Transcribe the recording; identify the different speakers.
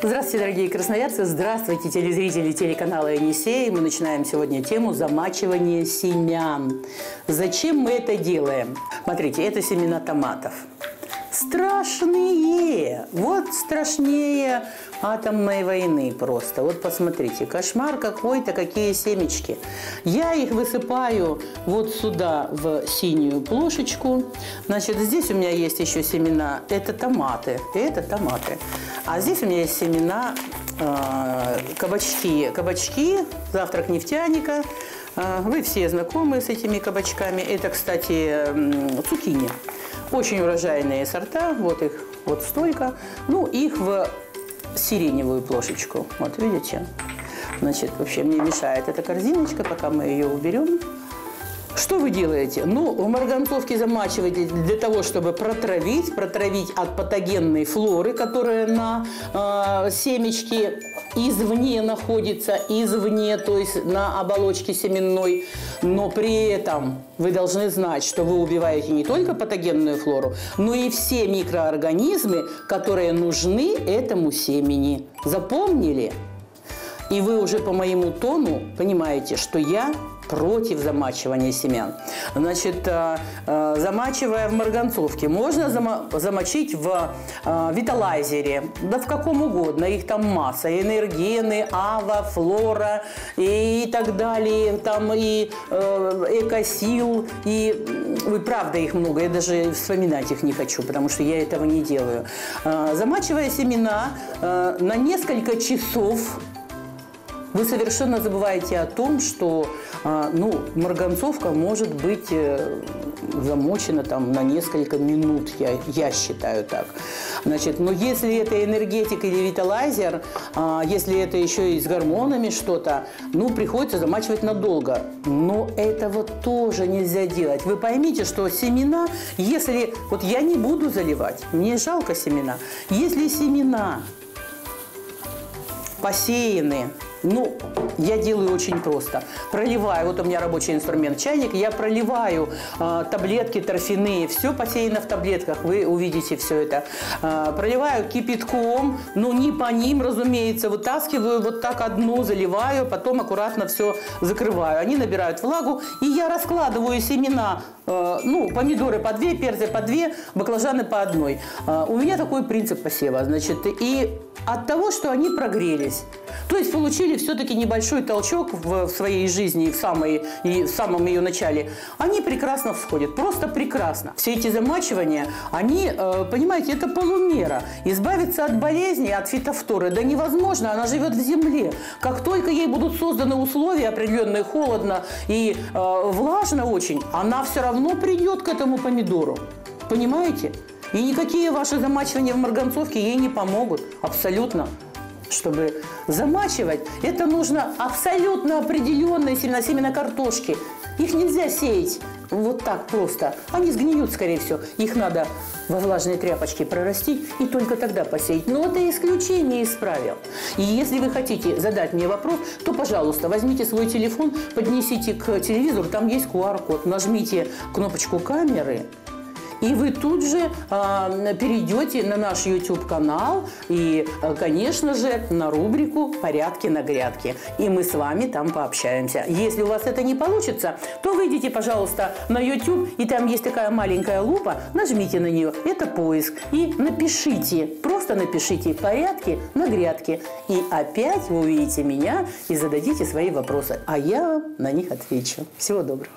Speaker 1: Здравствуйте, дорогие красноярцы! Здравствуйте, телезрители телеканала «Енисей». Мы начинаем сегодня тему замачивания семян. Зачем мы это делаем? Смотрите, это семена томатов. Страшные! Вот страшнее атомной войны просто. Вот посмотрите, кошмар какой-то, какие семечки. Я их высыпаю вот сюда, в синюю плошечку. Значит, здесь у меня есть еще семена. Это томаты. Это томаты. А здесь у меня есть семена э, кабачки. Кабачки, завтрак нефтяника. Э, вы все знакомы с этими кабачками. Это, кстати, цукини. Очень урожайные сорта. Вот их вот столько. Ну, их в сиреневую плошечку. Вот видите? Значит, вообще мне мешает эта корзиночка, пока мы ее уберем. Что вы делаете? Ну, в марганцовке замачиваете для того, чтобы протравить, протравить от патогенной флоры, которая на э, семечке извне находится, извне, то есть на оболочке семенной. Но при этом вы должны знать, что вы убиваете не только патогенную флору, но и все микроорганизмы, которые нужны этому семени. Запомнили? И вы уже по моему тону понимаете, что я против замачивания семян. Значит, э, э, замачивая в марганцовке, можно замочить в э, виталайзере, да в каком угодно, их там масса, энергены, ава, флора и так далее, там и экосил, и вы правда их много, я даже вспоминать их не хочу, потому что я этого не делаю. Замачивая семена на несколько часов вы совершенно забываете о том, что а, ну, марганцовка может быть э, замочена там на несколько минут, я, я считаю так. Значит, но если это энергетик или виталайзер, а, если это еще и с гормонами что-то, ну, приходится замачивать надолго. Но этого тоже нельзя делать. Вы поймите, что семена, если... Вот я не буду заливать, мне жалко семена. Если семена посеяны ну, я делаю очень просто. Проливаю, вот у меня рабочий инструмент чайник, я проливаю э, таблетки торфяные, все посеяно в таблетках, вы увидите все это. Э, проливаю кипятком, но не по ним, разумеется, вытаскиваю вот так одну, заливаю, потом аккуратно все закрываю. Они набирают влагу, и я раскладываю семена, э, ну, помидоры по две, перцы по две, баклажаны по одной. Э, у меня такой принцип посева, значит, и от того, что они прогрелись. То есть получили все-таки небольшой толчок в своей жизни в, самой, и в самом ее начале. Они прекрасно всходят, просто прекрасно. Все эти замачивания, они, э, понимаете, это полумера. Избавиться от болезни, от фитофторы, да невозможно, она живет в земле. Как только ей будут созданы условия определенные, холодно и э, влажно очень, она все равно придет к этому помидору. Понимаете? И никакие ваши замачивания в марганцовке ей не помогут. Абсолютно. Чтобы замачивать, это нужно абсолютно определенные семена картошки. Их нельзя сеять вот так просто. Они сгниют, скорее всего. Их надо во влажной тряпочке прорастить и только тогда посеять. Но это исключение из правил. И если вы хотите задать мне вопрос, то, пожалуйста, возьмите свой телефон, поднесите к телевизору, там есть QR-код, нажмите кнопочку камеры, и вы тут же э, перейдете на наш YouTube-канал и, э, конечно же, на рубрику «Порядки на грядке». И мы с вами там пообщаемся. Если у вас это не получится, то выйдите, пожалуйста, на YouTube, и там есть такая маленькая лупа, нажмите на нее, это поиск, и напишите, просто напишите «Порядки на грядке». И опять вы увидите меня и зададите свои вопросы, а я на них отвечу. Всего доброго.